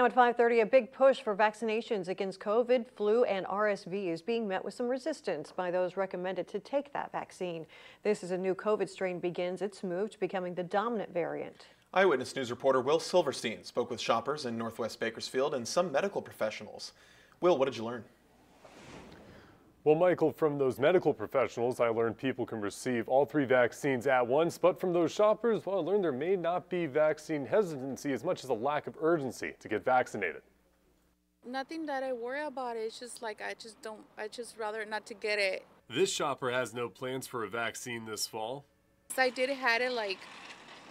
Now at 5:30, a big push for vaccinations against COVID, flu, and RSV is being met with some resistance by those recommended to take that vaccine. This is a new COVID strain begins its move to becoming the dominant variant. Eyewitness News reporter Will Silverstein spoke with shoppers in Northwest Bakersfield and some medical professionals. Will, what did you learn? Well, Michael, from those medical professionals, I learned people can receive all three vaccines at once. But from those shoppers, well, I learned there may not be vaccine hesitancy as much as a lack of urgency to get vaccinated. Nothing that I worry about. It's just like I just don't, I just rather not to get it. This shopper has no plans for a vaccine this fall. I did had it like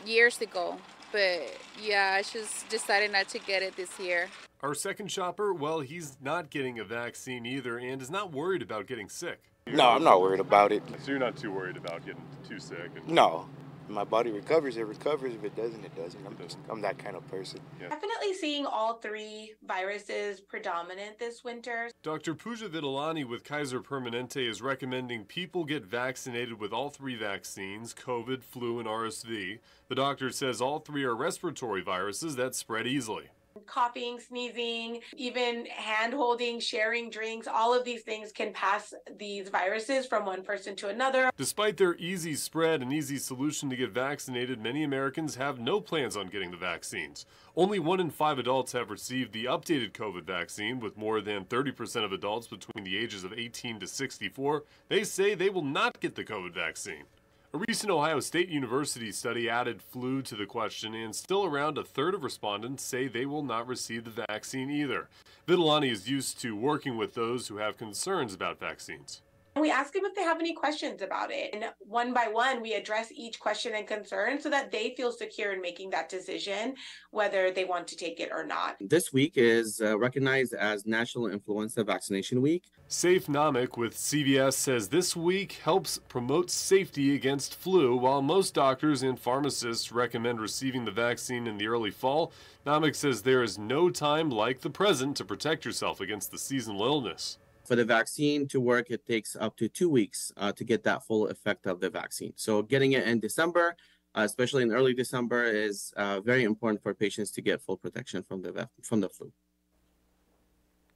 years ago, but yeah, I just decided not to get it this year. Our second shopper, well, he's not getting a vaccine either and is not worried about getting sick. No, I'm not worried about it. So you're not too worried about getting too sick? And... No. My body recovers, it recovers. If it doesn't, it doesn't. I'm, just, I'm that kind of person. Yeah. Definitely seeing all three viruses predominant this winter. Dr. Pooja Vitolani with Kaiser Permanente is recommending people get vaccinated with all three vaccines COVID, flu, and RSV. The doctor says all three are respiratory viruses that spread easily coughing, sneezing, even hand holding, sharing drinks, all of these things can pass these viruses from one person to another. Despite their easy spread and easy solution to get vaccinated, many Americans have no plans on getting the vaccines. Only one in five adults have received the updated COVID vaccine, with more than 30% of adults between the ages of 18 to 64. They say they will not get the COVID vaccine. A recent Ohio State University study added flu to the question, and still around a third of respondents say they will not receive the vaccine either. Vitolani is used to working with those who have concerns about vaccines. We ask them if they have any questions about it. And one by one, we address each question and concern so that they feel secure in making that decision, whether they want to take it or not. This week is uh, recognized as National Influenza Vaccination Week. Safe Namik with CVS says this week helps promote safety against flu, while most doctors and pharmacists recommend receiving the vaccine in the early fall. Namik says there is no time like the present to protect yourself against the seasonal illness. For the vaccine to work, it takes up to two weeks uh, to get that full effect of the vaccine. So getting it in December, uh, especially in early December, is uh, very important for patients to get full protection from the from the flu.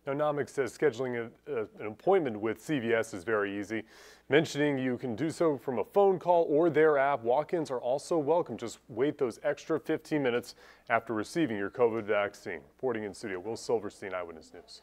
Now, Namik says scheduling a, a, an appointment with CVS is very easy. Mentioning you can do so from a phone call or their app. Walk-ins are also welcome. Just wait those extra 15 minutes after receiving your COVID vaccine. Reporting in studio, Will Silverstein, Eyewitness News.